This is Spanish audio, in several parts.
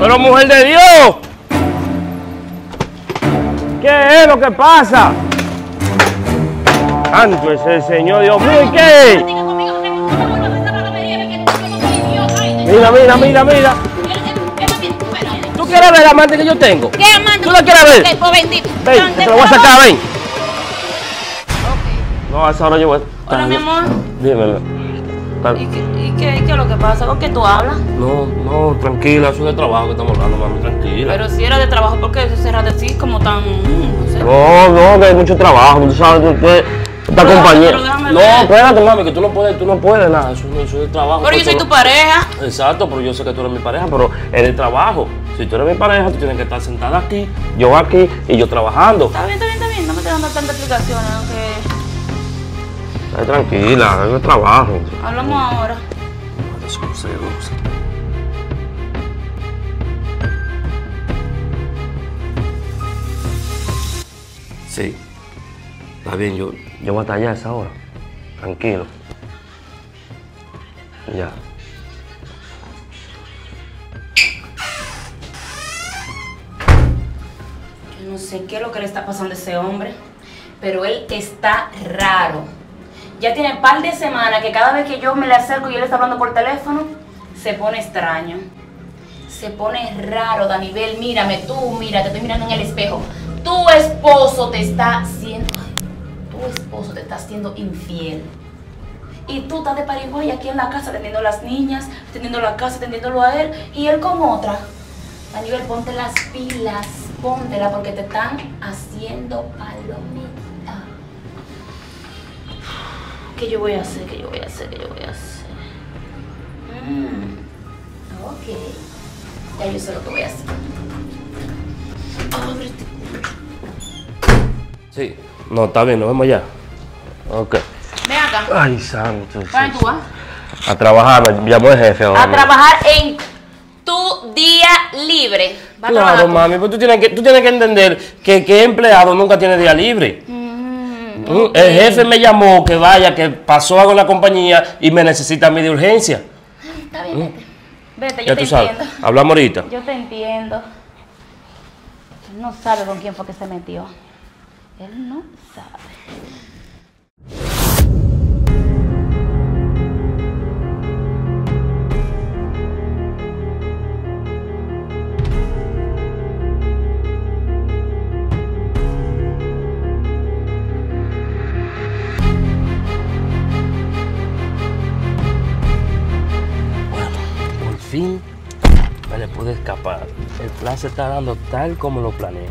Pero mujer de Dios. ¿Qué es lo que pasa? Santo es el Señor Dios mío. ¿Y qué? Mira, mira, mira, mira. ¿Tú quieres ver el amante que yo tengo? ¿Qué amante? ¿Tú la quieres ver? Ven, te lo voy a sacar, ven. No, a esa hora yo voy a... Hola, mi amor. Dímelo. ¿Y qué, y qué, qué es lo que pasa? ¿Por qué tú hablas? No, no, tranquila, eso es de trabajo que estamos hablando, mami, tranquila. Pero si era de trabajo, ¿por qué se cerraste así como tan... no sé? No, no, que hay mucho trabajo, tú sabes, tú, tú, esta compañía. No, espérate, mami, que tú no puedes, tú no puedes nada, eso, eso es de trabajo. Pero yo soy no- tu pareja. Exacto, pero yo sé que tú eres mi pareja, pero es de trabajo. Si tú eres mi pareja, tú tienes que estar sentada aquí, yo aquí y yo trabajando. Está bien, está bien, está bien. No me estés dando tantas explicaciones, aunque... Ay, tranquila, es de trabajo. Hablamos ahora. Sí, está bien, yo, yo voy hasta allá a esa hora. Tranquilo. Ya. Yo no sé qué es lo que le está pasando a ese hombre, pero él está raro. Ya tiene un par de semanas que cada vez que yo me le acerco y él está hablando por teléfono, se pone extraño. Se pone raro, Danibel. Mírame, tú, mira, te estoy mirando en el espejo. Tu esposo te está haciendo. Tu esposo te está haciendo infiel. Y tú estás de pariguay aquí en la casa atendiendo a las niñas, atendiendo la casa, atendiéndolo a él, y él con otra. Aníbal, ponte las pilas, póntela porque te están haciendo palomita. ¿Qué yo voy a hacer? ¿Qué yo voy a hacer? ¿Qué yo voy a hacer? Mm, ok. Ya yo sé lo que voy a hacer. Ábrete. Sí, no, está bien, nos vemos ya. Ok. Ven acá. Ay, santo. ¿Para tú vas? A trabajar, me llamó el jefe ahora. A trabajar en tu día libre. Va Claro, mami, pues tú tienes que, tú tienes que entender que, que empleado nunca tiene día libre. Mm, Mm, El jefe me llamó que vaya, que pasó algo en la compañía y me necesita a mí de urgencia. Está bien, vete. Vete, yo Ya te tú sabes. entiendo. Hablamos ahorita. Yo te entiendo. Él no sabe con quién fue que se metió. Él no sabe. Fin me le pude escapar. El plan se está dando tal como lo planeé.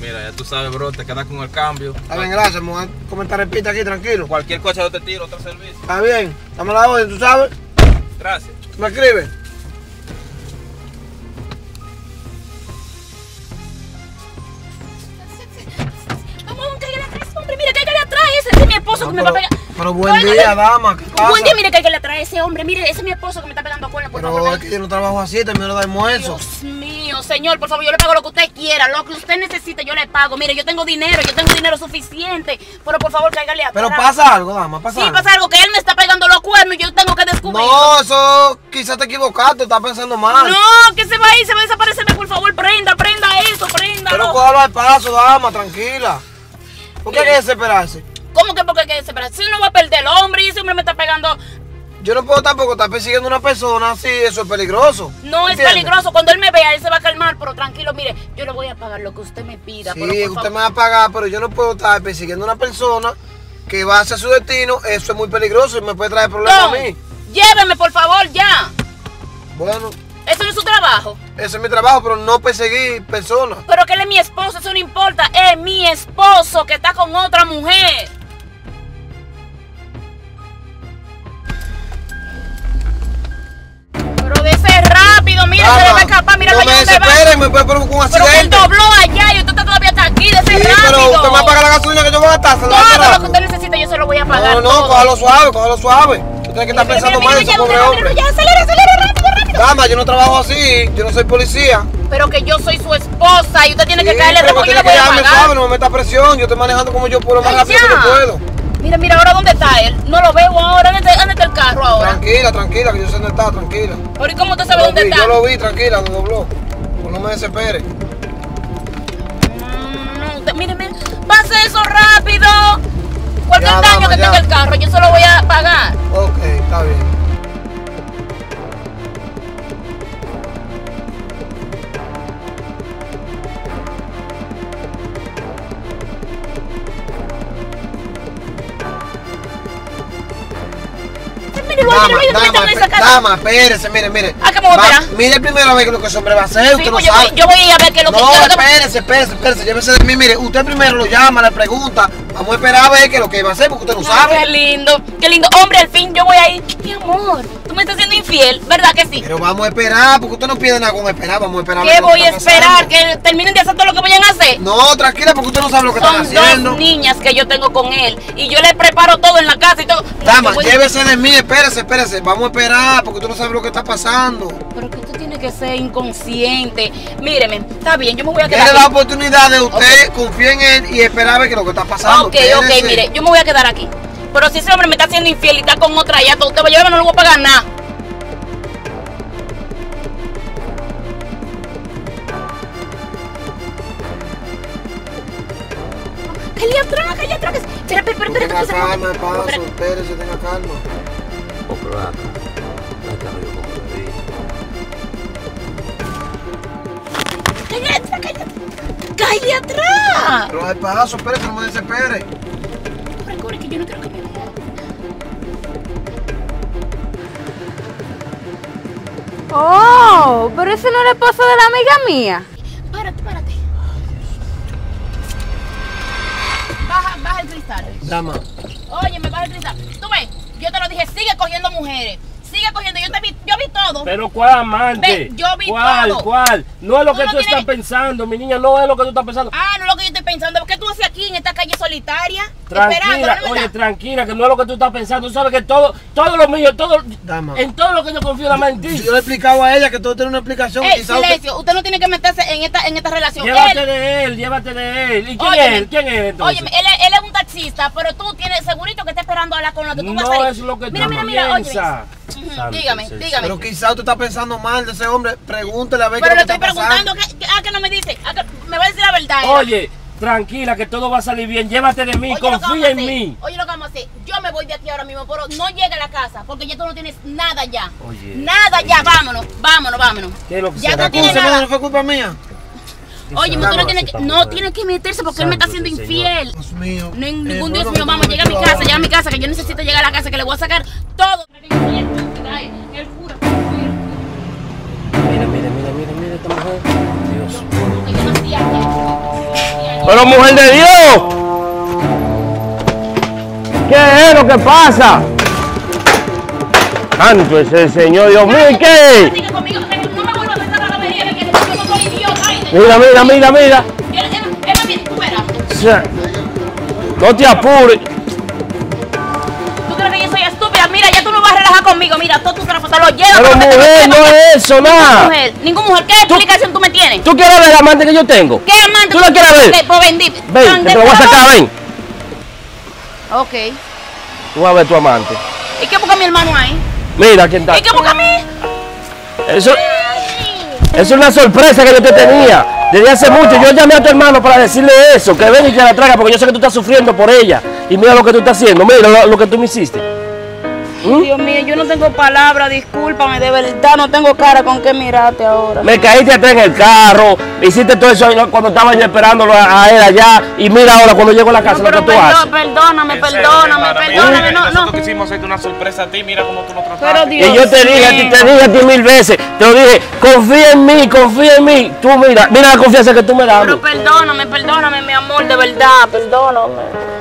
Mira, ya tú sabes, bro, te quedas con el cambio. Está bien, gracias, me voy a comentar el pita aquí, tranquilo. Cualquier cosa yo te tiro, otro servicio. Está bien, dame la orden, tú sabes. Gracias. ¿Me escribes? Vamos, cállale atrás, hombre. Mira, cállale atrás. Ese es mi esposo que me va a pegar. Pero buen día, dama, ¿qué pasa? Buen día, mire, cállale atrás a ese hombre. Mire, ese es mi esposo que me está pegando cuernos. Por favor, Pero es cállale. que yo no trabajo así, termino de almuerzo. Dios mío, señor, por favor, yo le pago lo que usted quiera, lo que usted necesite, yo le pago. Mire, yo tengo dinero, yo tengo dinero suficiente, pero por favor, cáigale atrás. Pero pasa algo, dama, pasa Sí, algo. pasa algo, que él me está pegando los cuernos y yo tengo que descubrir. No, eso quizás te equivocaste, estás pensando mal. No, que se va a ir, se va a desaparecer. Por favor, prenda, prenda eso, prenda. Pero cójalo al paso, dama, tranquila. ¿Por qué hay que desesperarse? ¿Cómo que porque hay que desesperarse? Si uno va a perder el hombre y ese hombre me está pegando. Yo no puedo tampoco estar persiguiendo a una persona así, eso es peligroso. No es peligroso. Cuando él me vea, él se va a calmar. Pero tranquilo, mire, yo le voy a pagar lo que usted me pida. Sí, pero usted favor- me va a pagar, pero yo no puedo estar persiguiendo a una persona que va hacia su destino. Eso es muy peligroso y me puede traer problemas No, a mí. lléveme, por favor, ya. Bueno, Eso no es su trabajo. ese es mi trabajo, pero no perseguir personas. Pero que él es mi esposo, eso no importa. Es mi esposo que está con otra mujer. No me va. desesperen, me puede provocar un Pero que él accidente. dobló allá y usted todavía está aquí, de ese Sí, rápido. pero usted me va a pagar la gasolina que yo voy a gastar. Todo lo que usted necesite yo se lo voy a pagar. No, no, todo. cójalo suave, cójalo suave. Usted tiene que estar pensando mal en ya, pobre hombre. ya, acelera, acelera, rápido, rápido. Dama, yo no trabajo así, yo no soy policía. Pero que yo soy su esposa y usted tiene que caerle de pero yo le voy a pagar. suave, no me meta presión. Yo estoy manejando como yo puedo, lo más rápido que puedo. Mira, mira, ahora dónde está él. No lo veo ahora. ¿Dónde está, el carro ahora? Tranquila, tranquila, que yo sé dónde está, tranquila. Pero ¿y cómo usted sabe dónde vi, está? yo lo vi, tranquila, lo dobló. Pues no me desespere. Mm, mire, mire. Pase eso rápido. Cualquier Ya, daño dama, que ya. tenga el carro, yo se lo voy a pagar. Ok, está bien. Mire, lo Dama, mire, mire, dama, en esa espe- casa. dama, espérese, mire, mire. ¿A qué me voy a esperar? Mire primero a ver lo que ese hombre va a hacer, usted pues yo, voy, sabe. yo voy a ir a ver qué es lo que No, lo espérese, espérese, espérese, llévese de mí, mire, usted primero lo llama, le pregunta, vamos a esperar a ver qué es lo que va a hacer, porque usted no sabe. Qué lindo, qué lindo. Hombre, al fin yo voy a ir. Mi amor, me estás siendo infiel, ¿verdad que sí? Pero vamos a esperar, porque usted no pierde nada con esperar, vamos a esperar. ¿Qué que voy a esperar? ¿Que terminen de hacer todo lo que vayan a hacer? No, tranquila, porque usted no sabe lo que están Son haciendo. dos niñas que yo tengo con él y yo le preparo todo en la casa y todo. Dama, voy- llévese de mí, espérese, espérese, vamos a esperar, porque usted no sabe lo que está pasando. Pero que usted tiene que ser inconsciente. Míreme, está bien, yo me voy a Tiene quedar la aquí. oportunidad de usted confiar en él y esperar a ver qué es lo que está pasando. Ok, ok, Quédese. mire, yo me voy a quedar aquí. Pero si ese hombre me está haciendo infiel y está con otra ya, usted va a llevarme, no le voy a pagar nada. Calle atrás, calle atrás. que- Espera, espera, espera. Tenga espera, calma, paso, Espera. espérese, tenga calma. Oh, pero acá. Como lo. Calle atrás, calle atrás. Calle atrás. Pero al paso, espérese, no me desespere. Que yo no quiero que me. Oh, pero ese no era el esposo de la amiga mía. Párate, párate. Baja, baja el cristal. Dama, Oye, me baja el cristal. Tú ves, yo te lo dije, sigue cogiendo mujeres. Sigue cogiendo, yo te vi, yo vi todo. Pero ¿cuál amante? Ve, yo vi ¿Cuál? todo. ¿Cuál? No es lo Tú que no tú estás pensando, mi niña, no es lo que tú estás pensando. Ah, no es lo que yo estoy pensando. ¿Qué tú haces aquí en esta calle solitaria? Tranquila, ¿no oye, tranquila, que no es lo que tú estás pensando. Tú sabes que todo, todo lo mío, todo, Dama. en todo lo que yo confío en ti. yo le he explicado a ella que todo tiene una explicación. Ey, usted- silencio, usted no tiene que meterse en esta, en esta relación. Llévate Él- de él, llévate de él. ¿Y quién Óyeme, es él? ¿Quién es entonces? Óyeme, él, es- él es un taxista, pero tú tienes segurito que está esperando hablar con lo que tú vas a no es lo que mira, tú mira, mira, óyeme. Santo Dígame, dígame. Pero quizá usted está pensando mal de ese hombre. Pregúntele a ver Pero qué le estoy que está preguntando, pasando. ¿qué, qué- ah, que no me dice? Que me va a decir la verdad. él. Oye, tranquila, que todo va a salir bien. Llévate de mí, Oye, que a confía en mí. Oye, lo que vamos a hacer, yo me voy de aquí ahora mismo, pero no llegue a la casa, porque ya tú no tienes nada ya. Oye, nada ya, vámonos, vámonos, vámonos. ¿Qué es lo que Ya será? tú tienes nada. no fue culpa mía. Oye, tú no tienes que, no tienes que meterse porque él me está haciendo infiel. Dios mío. No, Eh, ningún Dios mío, que vamos, tú llega a mi casa, llega a mi casa, que yo necesito llegar a la casa, que le voy a sacar todo. Pero mujer de Dios. ¿Qué es lo que pasa? Santo es el Señor, Dios mío, ¿y qué? Mira, mira, mira, mira. No te apures. Te lo llevas. Pero mujer, no es eso, nada. mujer, ninguna mujer. ¿Qué explicación tú me tienes? ¿Tú quieres ver el amante que yo tengo? ¿Qué amante? ¿Tú la quieres ver? Pues vendí. Ven, te lo voy a sacar, ven. Ok. Tú vas a ver tu amante. ¿Y qué busca mi hermano ahí? Mira quién está. ¿Y qué busca a mí? Eso, es una sorpresa que yo te tenía. Desde hace mucho yo llamé a tu hermano para decirle eso, que venga y que la traiga, porque yo sé que tú estás sufriendo por ella. Y mira lo que tú estás haciendo, mira lo, lo que tú me hiciste. ¿Mm? Dios mío, yo no tengo palabras, discúlpame, de verdad no tengo cara con qué mirarte ahora. Me caíste atrás en el carro, hiciste todo eso cuando estaba yo esperándolo a, a él allá. Y mira ahora cuando llego a la casa No, lo que tú haces. perdón, perdóname, serio, perdóname, mira, perdóname, no, Nosotros no. quisimos hacerte una sorpresa a ti, mira cómo tú nos trataste. Pero Dios Y yo te dije a ti, te mío. dije a ti mil veces, te lo dije, confía en mí, confía en mí. Tú mira, mira la confianza que tú me das. Pero perdóname, perdóname, mi amor, de verdad, perdóname.